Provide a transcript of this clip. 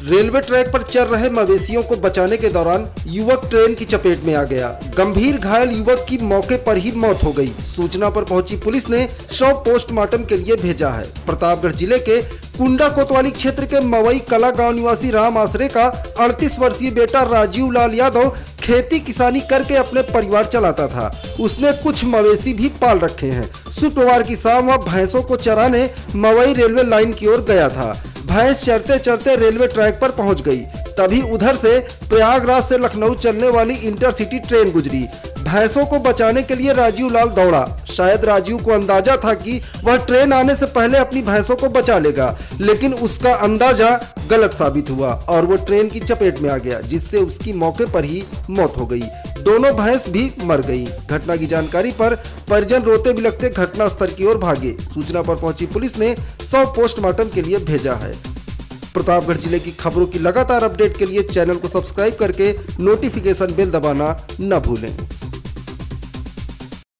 Railway track पर चल रहे मवेशियों को बचाने के दौरान युवक ट्रेन की चपेट में आ गया। गंभीर घायल युवक की मौके पर ही मौत हो गई। सूचना पर पहुँची पुलिस ने शव पोस्टमार्टम के लिए भेजा है। प्रतापगढ़ ज़िले के कुंडा कोतवाली क्षेत्र के मवई कला गाँव निवासी राम आसरे का 38 वर्षीय बेटा राजीव लाल यादव खेती किसानी करके अपने परिवार चलाता था। उसने कुछ मवेशी भी पाल रखे हैं। शुक्रवार की शाम वह भैंसों को चराने मवई रेलवे लाइन की ओर गया था। भैंस चढ़ते चढ़ते रेलवे ट्रैक पर पहुँच गई। तभी उधर से प्रयागराज से लखनऊ चलने वाली इंटरसिटी ट्रेन गुजरी। भैंसों को बचाने के लिए राजीव लाल दौड़ा। शायद राजीव को अंदाज़ा था कि वह ट्रेन आने से पहले अपनी भैंसों को बचा लेगा, लेकिन उसका अंदाज़ा गलत साबित हुआ और वो ट्रेन की चपेट में आ गया, जिससे उसकी मौके पर ही मौत हो गई। दोनों भैंस भी मर गई। घटना की जानकारी पर परिजन रोते बिलखते घटना स्थल की ओर भागे। सूचना पर पहुँची पुलिस ने सौ पोस्टमार्टम के लिए भेजा है। प्रतापगढ़ ज़िले की खबरों की लगातार अपडेट के लिए चैनल को सब्सक्राइब करके नोटिफिकेशन बेल दबाना न भूलें।